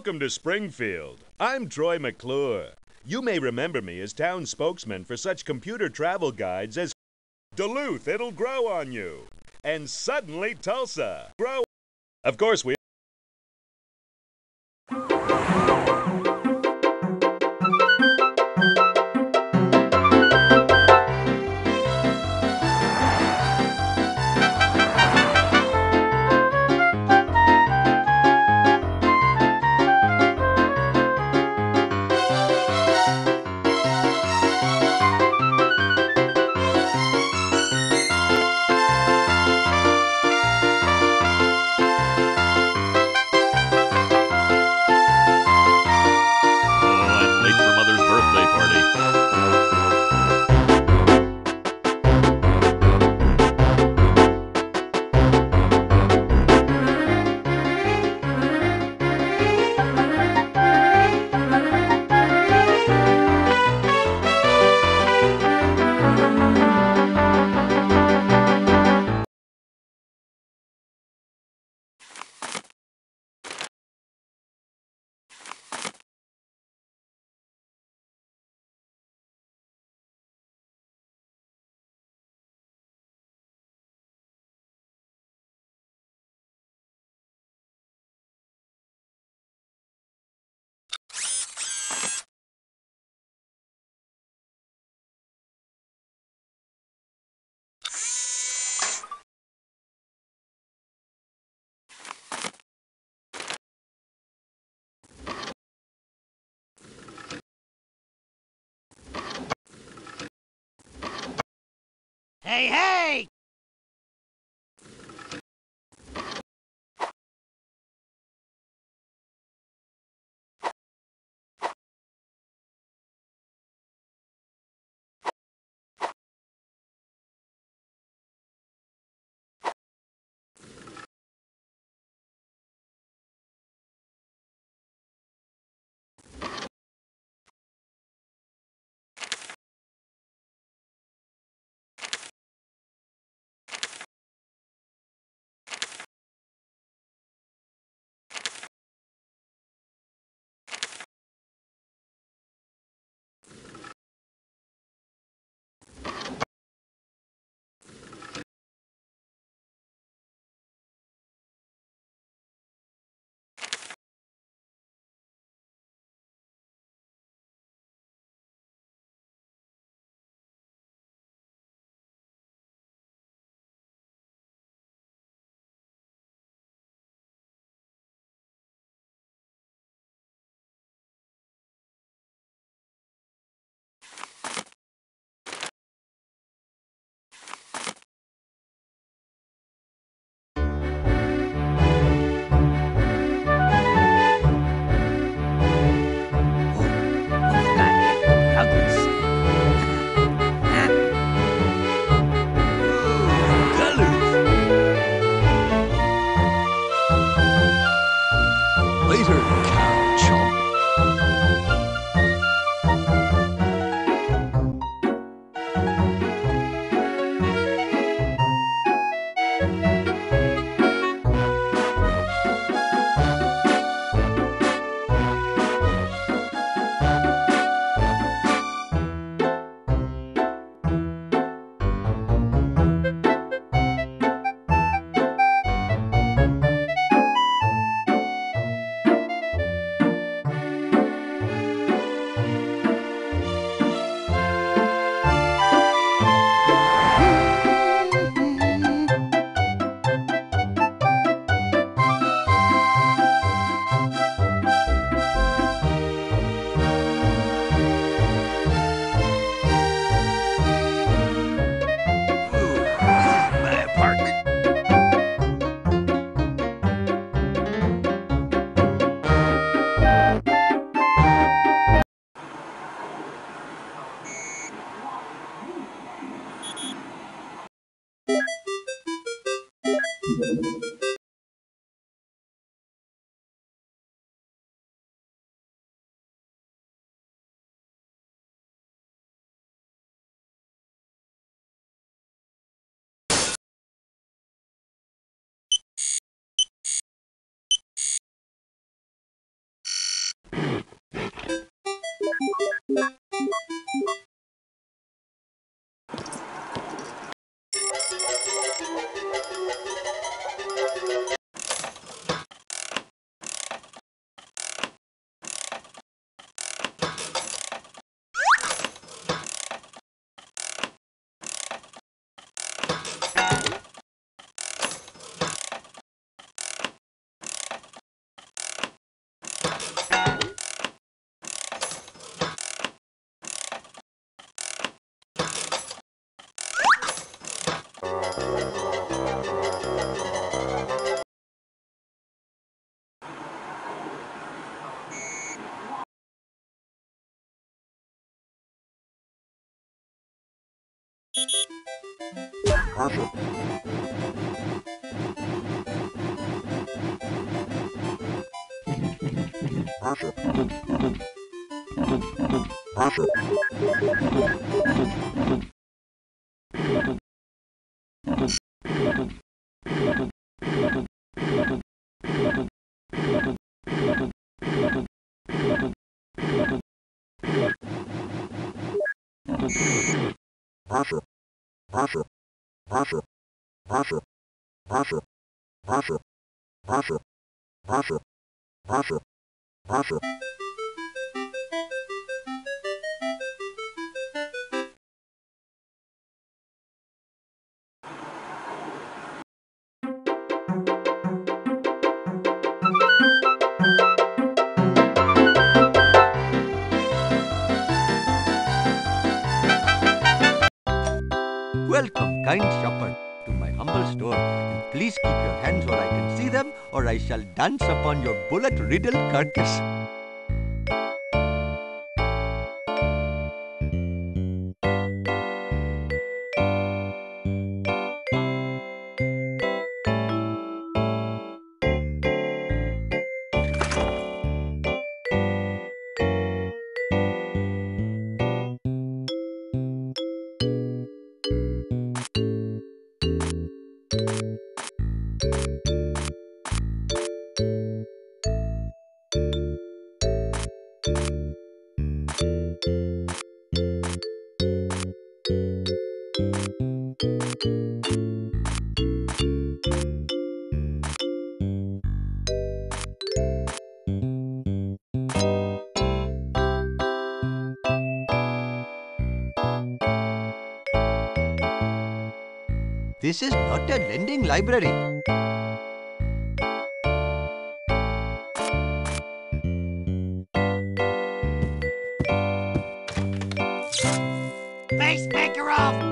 Welcome to Springfield. I'm Troy McClure. You may remember me as town spokesman for such computer travel guides as Duluth, It'll Grow on You, and Suddenly Tulsa. Grow. Of course, we Hey, hey! 八十八十八十八十八十八十八十八十八十八十 hands where I can see them, or I shall dance upon your bullet-riddled carcass. This is not a lending library. Face Makarov! Face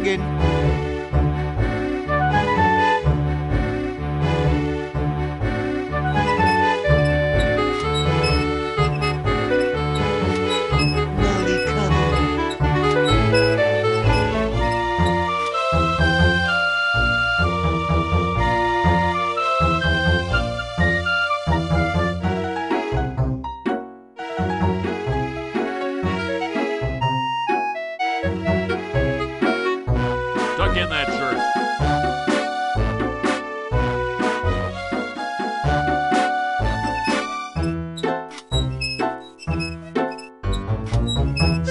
again.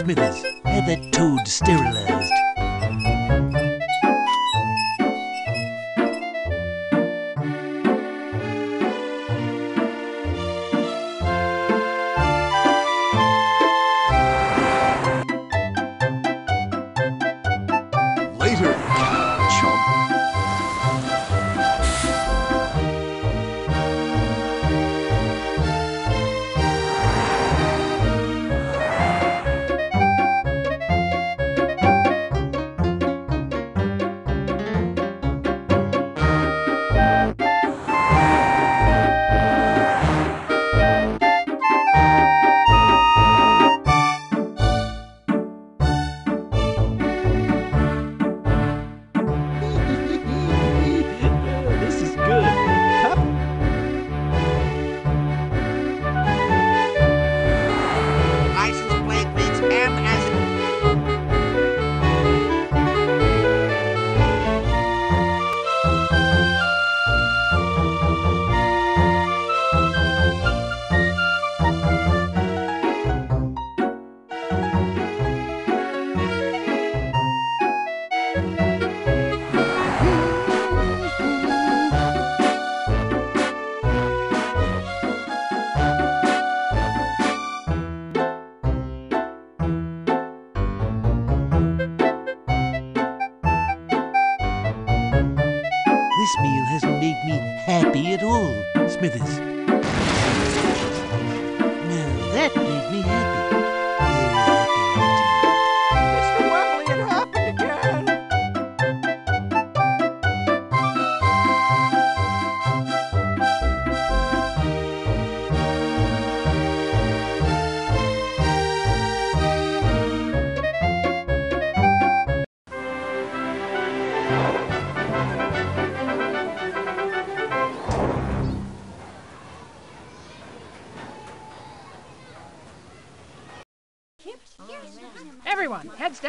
Smithers, have that toad sterilized.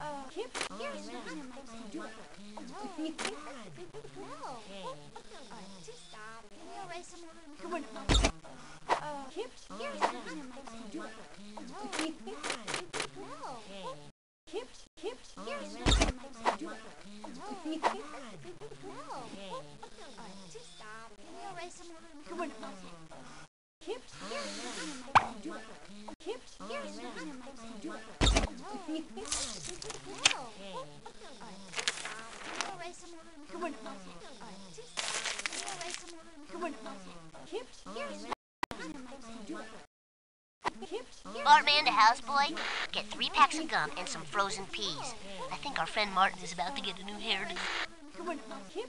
Uh, Kip, oh, here's not supposed to do it. Oh, no. no. Just stop. Can we erase some of them? Come on. Uh, Kip, here's not supposed to do it. No. Kip, Kip, here's not supposed to do it. No. Just stop. Can we erase some of them? Come on. Kip, here's not supposed to do it. Kip, here's not supposed to do it. Come on. The houseboy, get three packs of gum and some frozen peas. I think our friend Martin is about to get a new hairdo. Come on, here's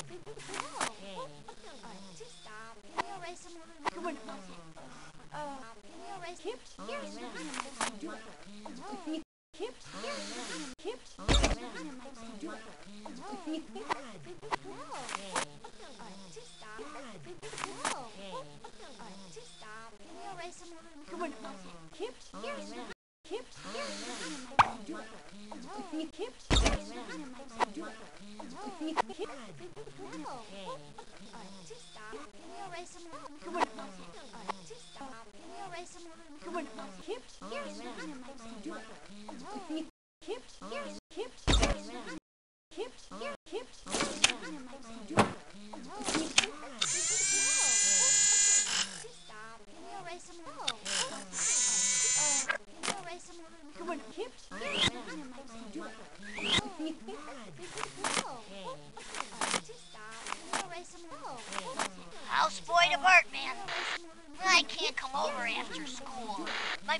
Houseboy to Bartman. I can't come over after school. My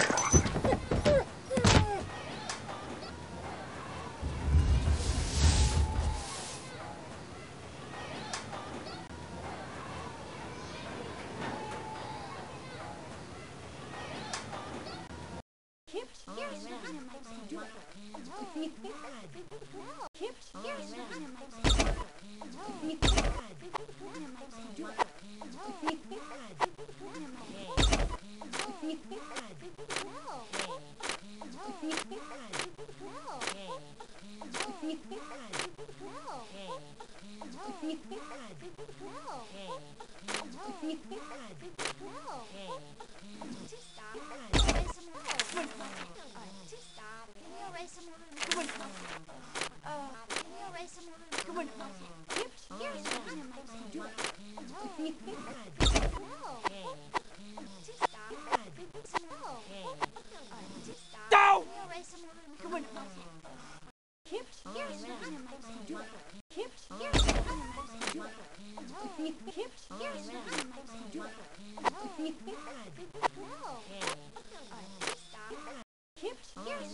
Kip, here's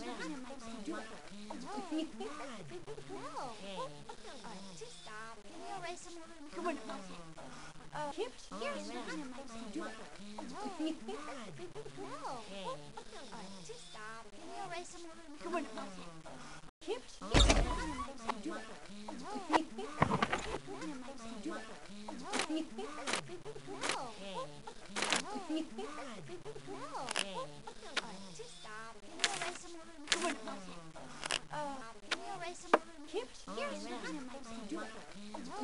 Come on. Kip, here's Come on. Kip, here's Come on. Kip, here's